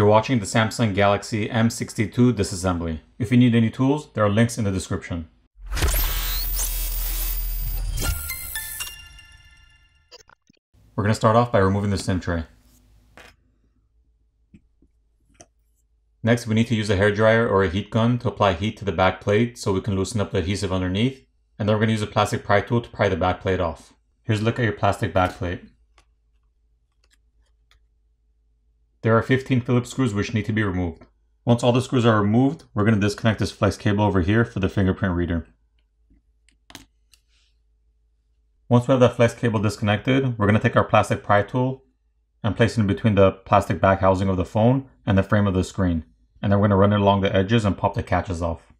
You're watching the Samsung Galaxy M62 disassembly. If you need any tools, there are links in the description. We're going to start off by removing the SIM tray. Next, we need to use a hairdryer or a heat gun to apply heat to the back plate so we can loosen up the adhesive underneath. And then we're going to use a plastic pry tool to pry the back plate off. Here's a look at your plastic back plate. There are 15 Phillips screws which need to be removed. Once all the screws are removed, we're going to disconnect this flex cable over here for the fingerprint reader. Once we have that flex cable disconnected, we're going to take our plastic pry tool and place it in between the plastic back housing of the phone and the frame of the screen. And then we're going to run it along the edges and pop the catches off.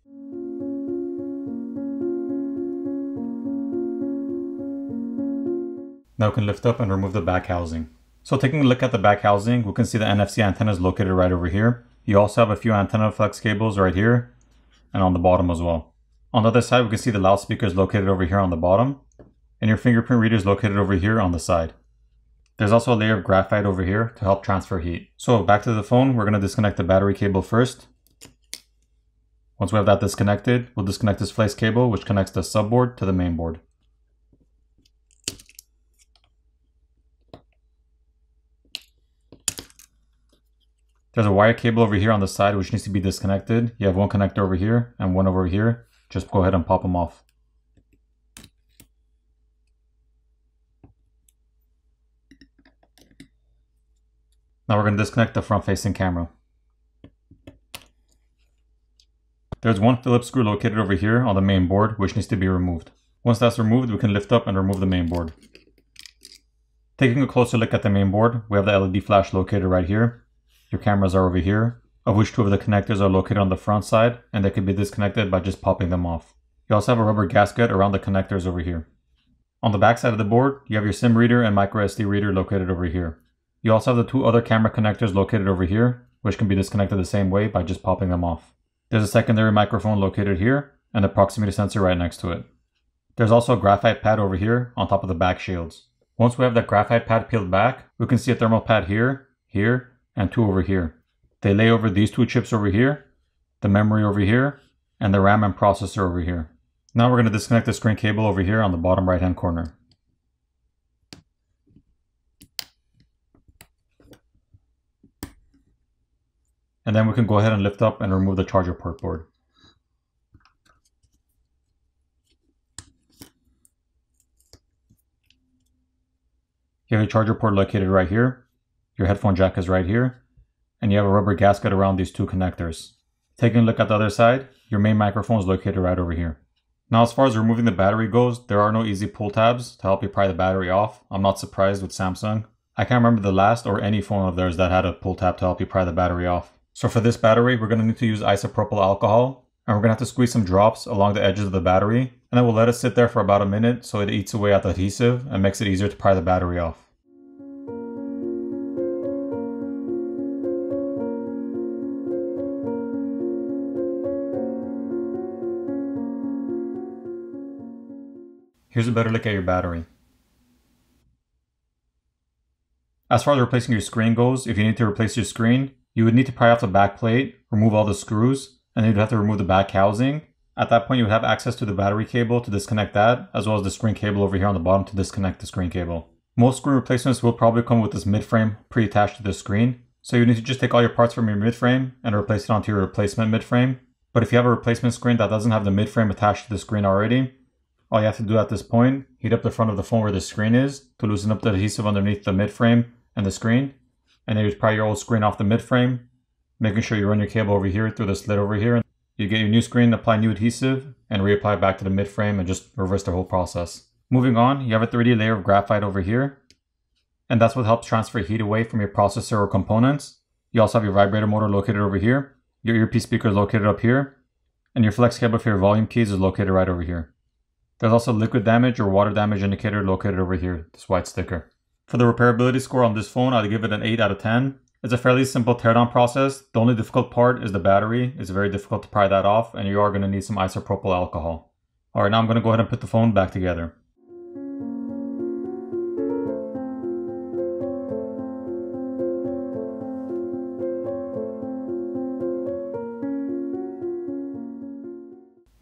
Now we can lift up and remove the back housing. So taking a look at the back housing, we can see the NFC antenna is located right over here. You also have a few antenna flex cables right here and on the bottom as well. On the other side, we can see the loudspeaker is located over here on the bottom and your fingerprint reader is located over here on the side. There's also a layer of graphite over here to help transfer heat. So back to the phone, we're going to disconnect the battery cable first. Once we have that disconnected, we'll disconnect this flex cable which connects the subboard to the main There's a wire cable over here on the side which needs to be disconnected. You have one connector over here and one over here. Just go ahead and pop them off. Now we're going to disconnect the front facing camera. There's one Phillips screw located over here on the main board which needs to be removed. Once that's removed, we can lift up and remove the main board. Taking a closer look at the main board, we have the LED flash located right here. Your cameras are over here, of which two of the connectors are located on the front side, and they can be disconnected by just popping them off. You also have a rubber gasket around the connectors over here. On the back side of the board, you have your SIM reader and microSD reader located over here. You also have the two other camera connectors located over here, which can be disconnected the same way by just popping them off. There's a secondary microphone located here, and a proximity sensor right next to it. There's also a graphite pad over here on top of the back shields. Once we have that graphite pad peeled back, we can see a thermal pad here, here, and two over here. They lay over these two chips over here, the memory over here, and the RAM and processor over here. Now we're going to disconnect the screen cable over here on the bottom right hand corner. And then we can go ahead and lift up and remove the charger port board. You have a charger port located right here. Your headphone jack is right here. And you have a rubber gasket around these two connectors. Taking a look at the other side, your main microphone is located right over here. Now as far as removing the battery goes, there are no easy pull tabs to help you pry the battery off. I'm not surprised with Samsung. I can't remember the last or any phone of theirs that had a pull tab to help you pry the battery off. So for this battery, we're going to need to use isopropyl alcohol and we're going to have to squeeze some drops along the edges of the battery and then we'll let it sit there for about a minute so it eats away at the adhesive and makes it easier to pry the battery off. Here's a better look at your battery. As far as replacing your screen goes, if you need to replace your screen, you would need to pry off the back plate, remove all the screws, and then you'd have to remove the back housing. At that point, you would have access to the battery cable to disconnect that, as well as the screen cable over here on the bottom to disconnect the screen cable. Most screen replacements will probably come with this mid-frame pre-attached to the screen, so you need to just take all your parts from your mid-frame and replace it onto your replacement mid-frame. But if you have a replacement screen that doesn't have the mid-frame attached to the screen already, all you have to do at this point, heat up the front of the phone where the screen is to loosen up the adhesive underneath the mid-frame and the screen. And then you pry your old screen off the mid-frame, making sure you run your cable over here through the slit over here. And you get your new screen, apply new adhesive, and reapply back to the mid-frame and just reverse the whole process. Moving on, you have a 3D layer of graphite over here. And that's what helps transfer heat away from your processor or components. You also have your vibrator motor located over here. Your earpiece speaker is located up here. And your flex cable for your volume keys is located right over here. There's also liquid damage or water damage indicator located over here, this white sticker. For the repairability score on this phone, I'd give it an 8 out of 10. It's a fairly simple teardown process. The only difficult part is the battery. It's very difficult to pry that off and you are going to need some isopropyl alcohol. Alright, now I'm going to go ahead and put the phone back together.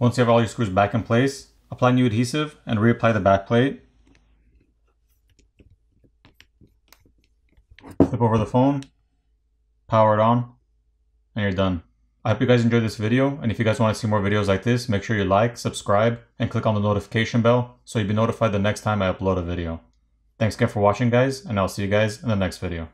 Once you have all your screws back in place, apply new adhesive and reapply the back plate. Flip over the phone, power it on, and you're done. I hope you guys enjoyed this video, and if you guys want to see more videos like this, make sure you like, subscribe, and click on the notification bell so you'll be notified the next time I upload a video. Thanks again for watching guys, and I'll see you guys in the next video.